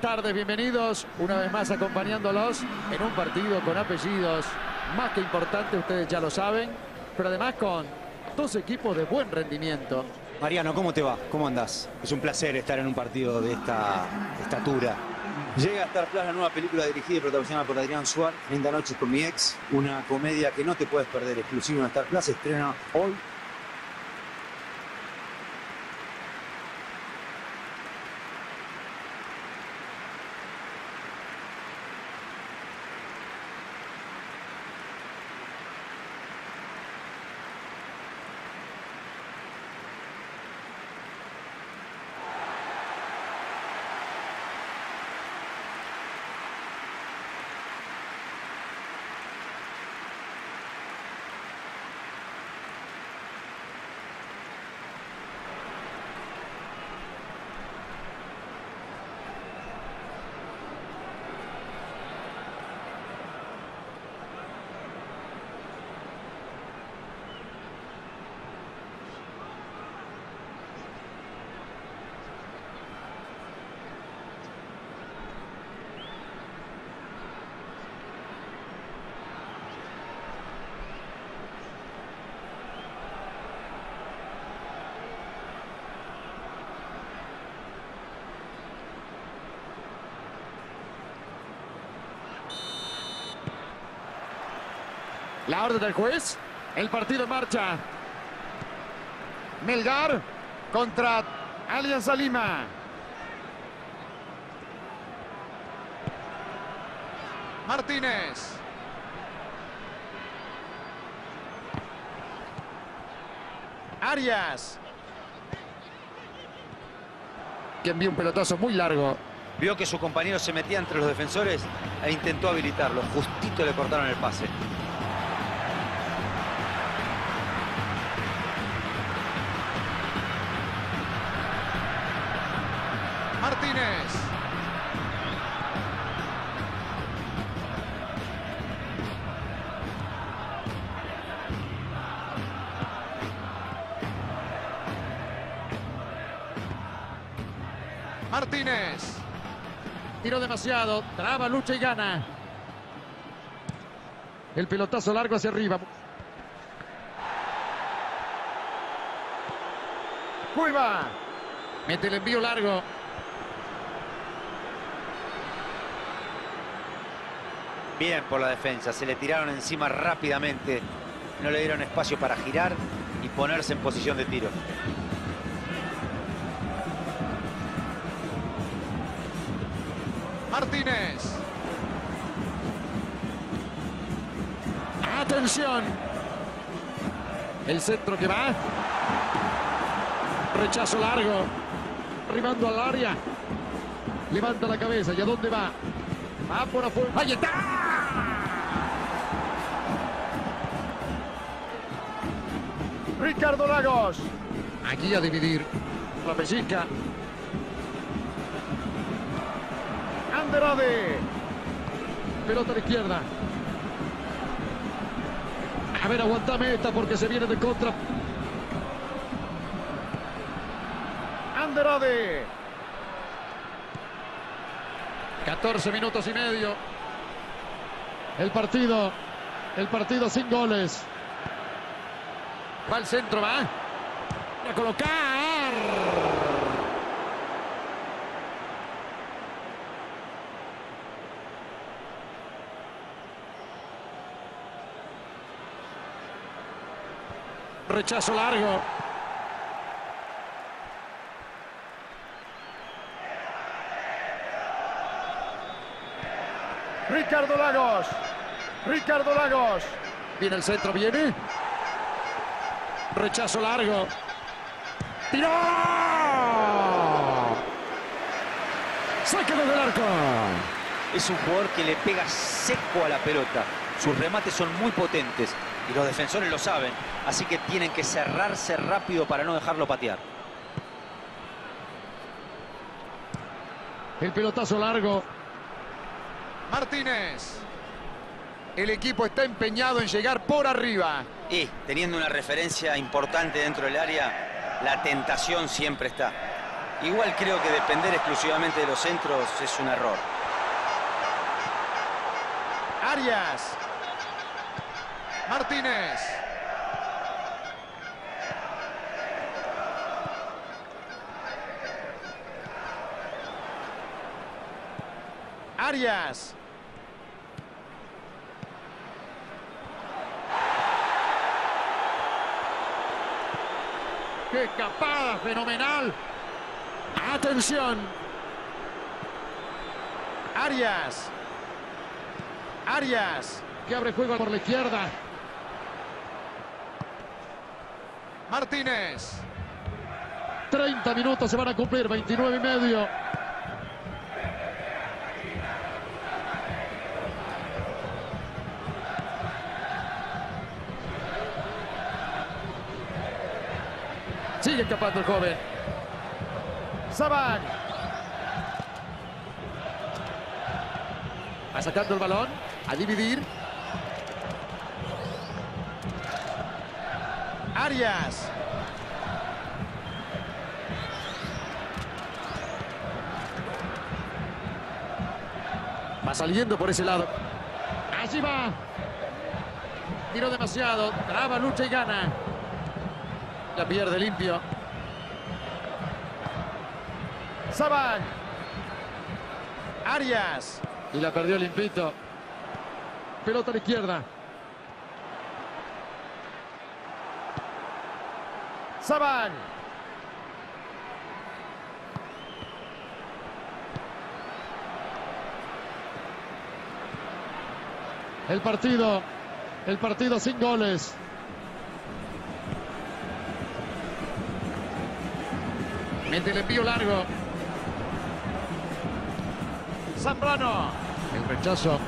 tardes, bienvenidos una vez más acompañándolos en un partido con apellidos más que importante, ustedes ya lo saben, pero además con dos equipos de buen rendimiento. Mariano, ¿cómo te va? ¿Cómo andás? Es un placer estar en un partido de esta estatura. Llega a Star Plus la nueva película dirigida y protagonizada por Adrián Suárez, 30 noches con mi ex, una comedia que no te puedes perder, exclusiva en Star Plus, estrena hoy La orden del juez. El partido en marcha. Melgar contra Alianza Lima. Martínez. Arias. Que envía un pelotazo muy largo. Vio que su compañero se metía entre los defensores e intentó habilitarlo. Justito le cortaron el pase. Martínez. Martínez. Tiró demasiado. Traba, lucha y gana. El pelotazo largo hacia arriba. Cuiva. Mete el envío largo. Bien por la defensa, se le tiraron encima rápidamente. No le dieron espacio para girar y ponerse en posición de tiro. Martínez. Atención. El centro que va. Rechazo largo. Arribando al área. Levanta la cabeza. ¿Y a dónde va? Va por afuera. ¡Ahí está! Ricardo Lagos. Aquí a dividir. La pellizca. Anderade. Pelota a la izquierda. A ver, aguantame esta porque se viene de contra. Anderade. 14 minutos y medio. El partido. El partido sin goles. Va al centro, va. A colocar. Rechazo largo. Ricardo Lagos. Ricardo Lagos. Viene el centro, viene. Rechazo largo. ¡Tiró! Saque desde el arco. Es un jugador que le pega seco a la pelota. Sus remates son muy potentes y los defensores lo saben. Así que tienen que cerrarse rápido para no dejarlo patear. El pelotazo largo. Martínez. El equipo está empeñado en llegar por arriba. Y teniendo una referencia importante dentro del área, la tentación siempre está. Igual creo que depender exclusivamente de los centros es un error. Arias. Martínez. Arias. ¡Qué escapada fenomenal! ¡Atención! Arias. Arias. Que abre juego por la izquierda. Martínez. 30 minutos se van a cumplir, 29 y medio. Sigue escapando el joven. Saban. Va sacando el balón. A dividir. Arias. Va saliendo por ese lado. Allí va. Tiró demasiado. Traba, lucha y gana. La pierde limpio. Saban. Arias. Y la perdió limpito. Pelota a la izquierda. Saban. El partido, el partido sin goles. Mete el envío largo. Zambrano. El rechazo.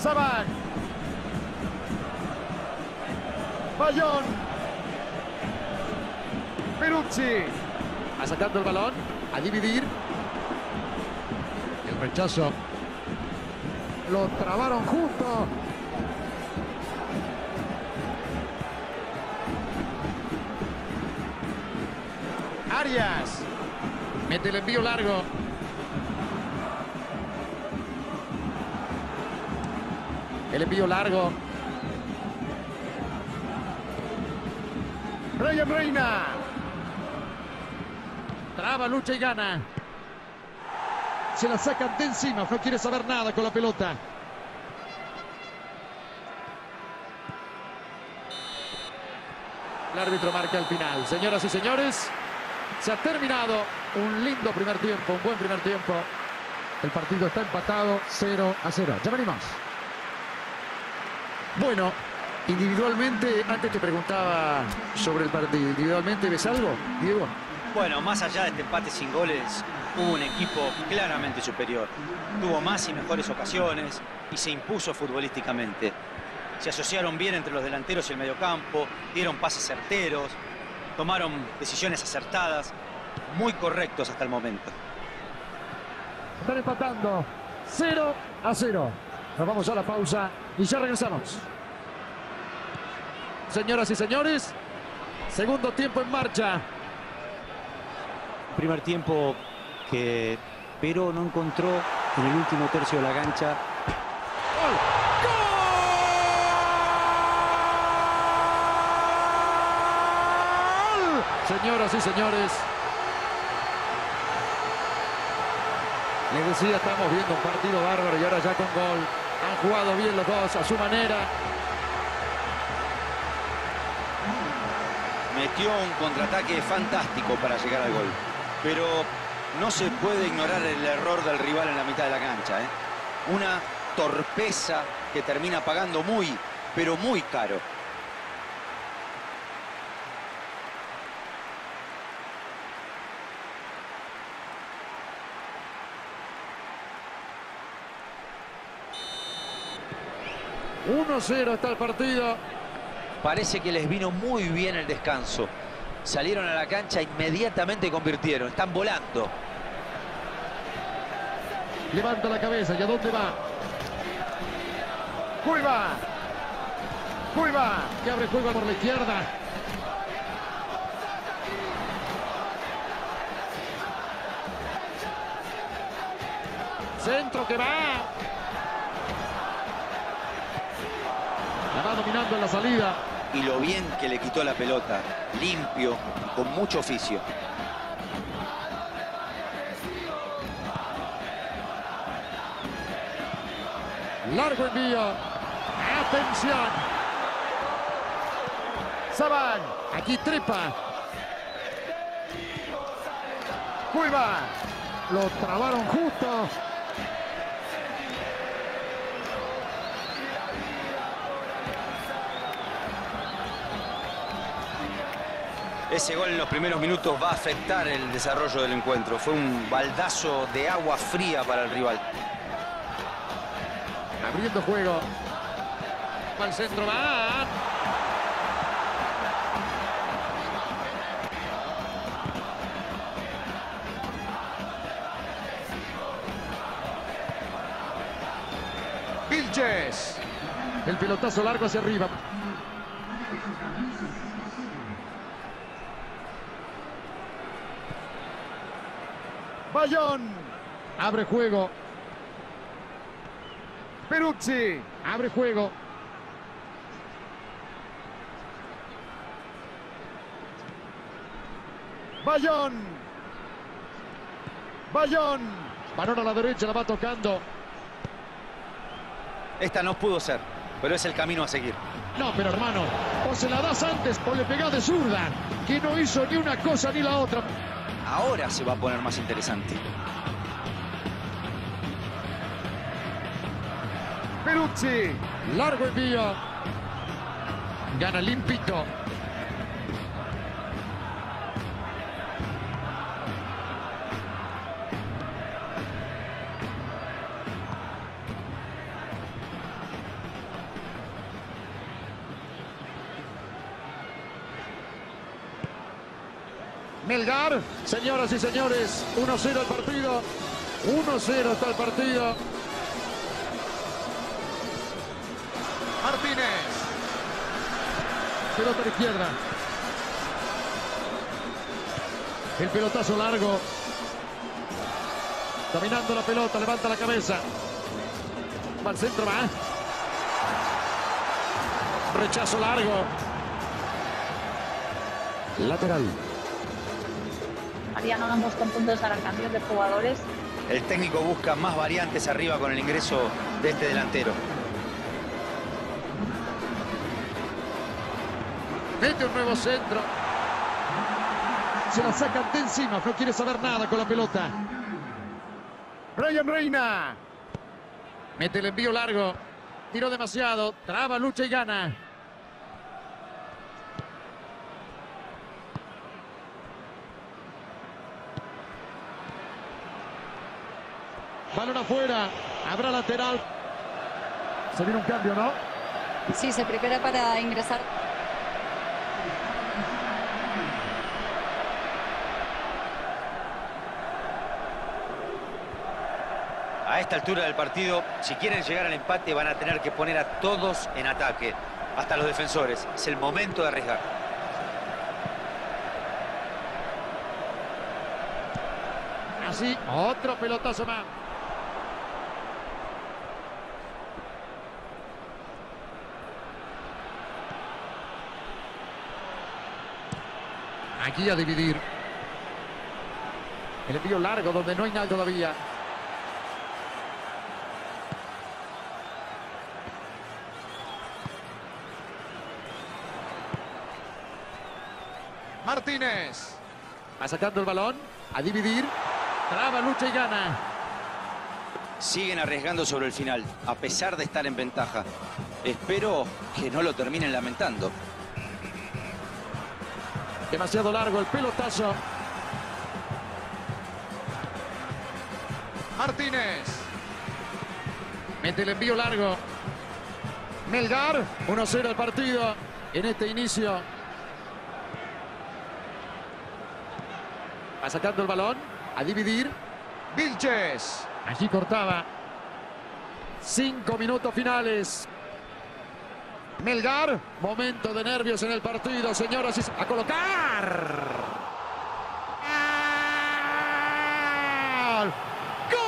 Saban. Bayón. Perucci. Va sacando el balón. A dividir. El rechazo. Lo trabaron juntos. Arias. Mete el envío largo. El envío largo. Brian Reina. Traba, lucha y gana. Se la sacan de encima. No quiere saber nada con la pelota. El árbitro marca el final. Señoras y señores, se ha terminado un lindo primer tiempo, un buen primer tiempo. El partido está empatado 0 a 0. Ya venimos. Bueno, individualmente, antes te preguntaba sobre el partido. ¿Individualmente ves algo, Diego? Bueno, más allá de este empate sin goles, hubo un equipo claramente superior. Tuvo más y mejores ocasiones y se impuso futbolísticamente. Se asociaron bien entre los delanteros y el mediocampo, dieron pases certeros, tomaron decisiones acertadas, muy correctos hasta el momento. Están empatando 0 a 0. Nos vamos a la pausa y ya regresamos. Señoras y señores, segundo tiempo en marcha. Primer tiempo que pero no encontró en el último tercio de la cancha. ¡Gol! Señoras y señores, les decía, estamos viendo un partido bárbaro y ahora ya con gol. Han jugado bien los dos a su manera. Metió un contraataque fantástico para llegar al gol. Pero no se puede ignorar el error del rival en la mitad de la cancha. ¿eh? Una torpeza que termina pagando muy, pero muy caro. 1-0 está el partido. Parece que les vino muy bien el descanso. Salieron a la cancha, inmediatamente convirtieron. Están volando. Levanta la cabeza, ¿y a dónde va? ¡Cuiva! ¡Cuiva! Que abre Cuiva por la izquierda. Centro que va. La va dominando en la salida. Y lo bien que le quitó la pelota. Limpio, con mucho oficio. Largo envío. Atención. Saban. Aquí trepa. Cuiva. Lo trabaron justo. Ese gol en los primeros minutos va a afectar el desarrollo del encuentro. Fue un baldazo de agua fría para el rival. Abriendo juego. Al centro, va. Vilches. El pelotazo largo hacia arriba. Bayón. Abre juego. Peruzzi. Abre juego. Bayón. Bayón. Balón a la derecha, la va tocando. Esta no pudo ser, pero es el camino a seguir. No, pero hermano, o se la das antes o le pegás de zurda, que no hizo ni una cosa ni la otra. Ahora se va a poner más interesante. Peruzzi. Largo envío. Gana limpito. Melgar, señoras y señores, 1-0 el partido. 1-0 está el partido. Martínez. Pelota a la izquierda. El pelotazo largo. Dominando la pelota, levanta la cabeza. Va al centro, va. Rechazo largo. Lateral. Mariano no hemos con puntos harán cambios de jugadores. El técnico busca más variantes arriba con el ingreso de este delantero. Mete un nuevo centro. Se la sacan de encima. No quiere saber nada con la pelota. Brian Reina. Mete el envío largo. Tiró demasiado. Traba, lucha y gana. Balón afuera. Habrá lateral. Se viene un cambio, ¿no? Sí, se prepara para ingresar. A esta altura del partido, si quieren llegar al empate, van a tener que poner a todos en ataque, hasta los defensores. Es el momento de arriesgar. Así, otro pelotazo más. Aquí a dividir. El envío largo donde no hay nada todavía. Martínez. Va sacando el balón. A dividir. Traba, lucha y gana. Siguen arriesgando sobre el final, a pesar de estar en ventaja. Espero que no lo terminen lamentando. Demasiado largo el pelotazo. Martínez. Mete el envío largo. Melgar. 1-0 el partido en este inicio. Va sacando el balón. A dividir. Vilches. Allí cortaba. Cinco minutos finales. Melgar. Momento de nervios en el partido, señoras y a colocar. ¡Gol! ¡Gol!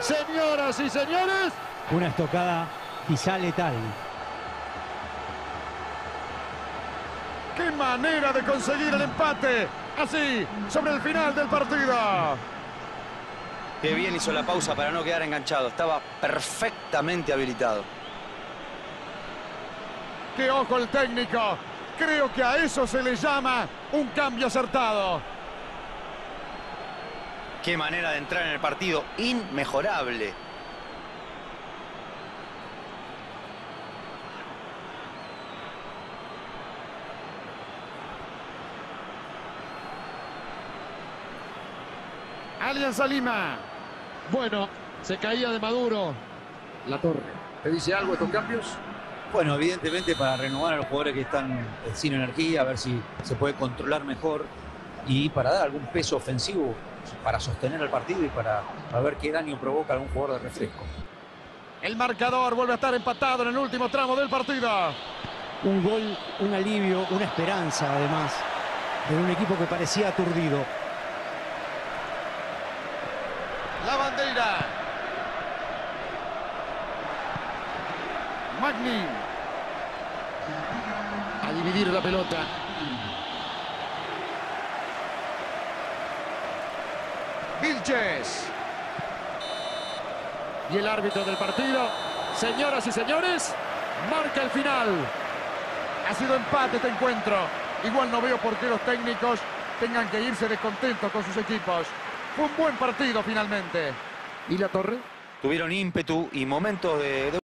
Señoras y señores, una estocada quizá letal. ¡Qué manera de conseguir el empate! Así, sobre el final del partido. Qué bien hizo la pausa para no quedar enganchado. Estaba perfectamente habilitado. Qué ojo el técnico. Creo que a eso se le llama un cambio acertado. Qué manera de entrar en el partido. Inmejorable. Alianza Lima. Bueno, se caía de Maduro. La Torre. ¿Te dice algo estos cambios? Bueno, evidentemente para renovar a los jugadores que están eh, sin energía, a ver si se puede controlar mejor y para dar algún peso ofensivo para sostener el partido y para, para ver qué daño provoca algún jugador de refresco. El marcador vuelve a estar empatado en el último tramo del partido. Un gol, un alivio, una esperanza además de un equipo que parecía aturdido. La bandera. Magni. A dividir la pelota. Vilches. Y el árbitro del partido, señoras y señores, marca el final. Ha sido empate este encuentro. Igual no veo por qué los técnicos tengan que irse descontentos con sus equipos. Fue un buen partido finalmente. ¿Y la torre? Tuvieron ímpetu y momentos de, de